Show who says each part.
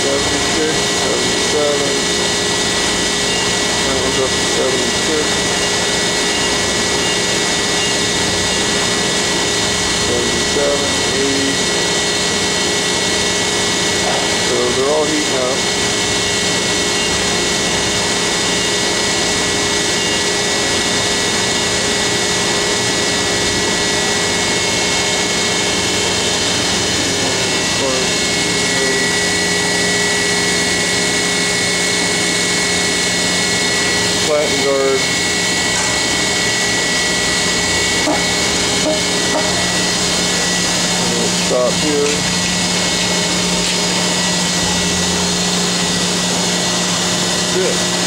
Speaker 1: 76, 77. That one's up to 76. 77, 80. So they're all heating up. Platin guard. Stop here. It.